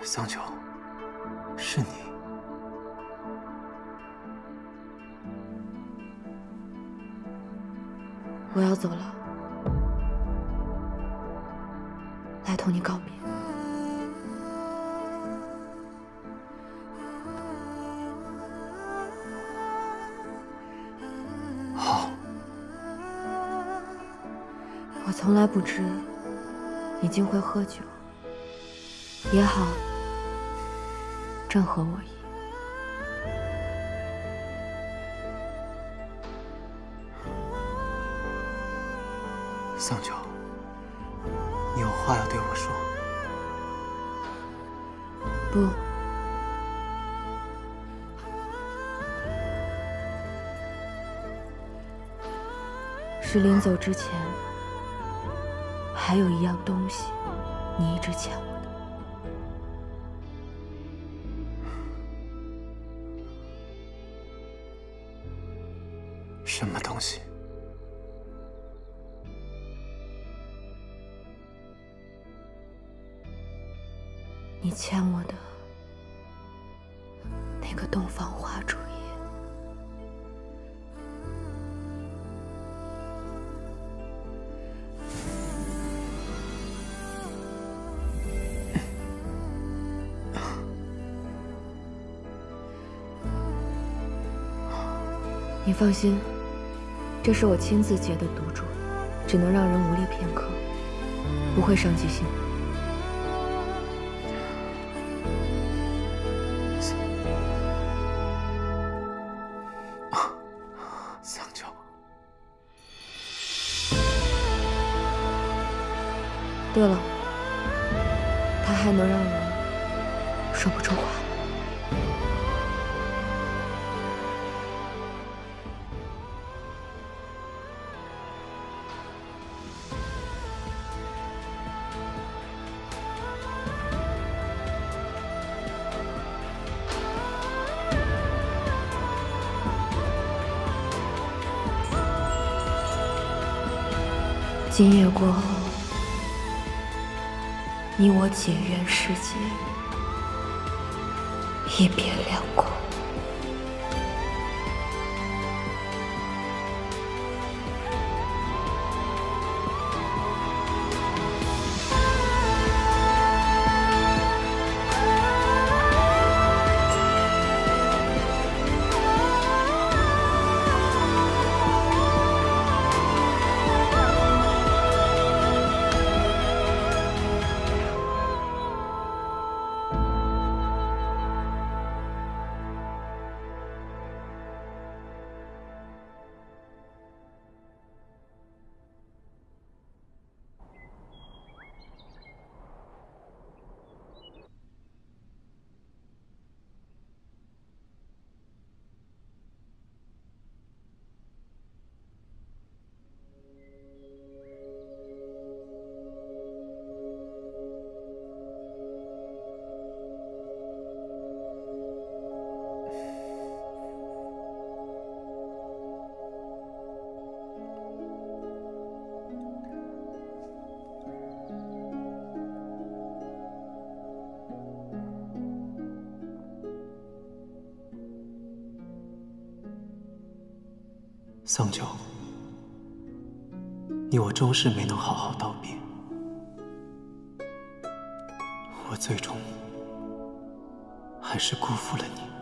桑九，是你。我要走了，来同你告别。我从来不知你竟会喝酒，也好。正合我意。桑九，你有话要对我说？不，是临走之前，还有一样东西，你一直欠我的。什么东西？你欠我的那个洞房花烛你放心。这是我亲自结的毒注，只能让人无力片刻，不会伤及性命。对了，他还能让人说不出话。今夜过后，你我结缘世界，一别两空。桑九，你我终是没能好好道别，我最终还是辜负了你。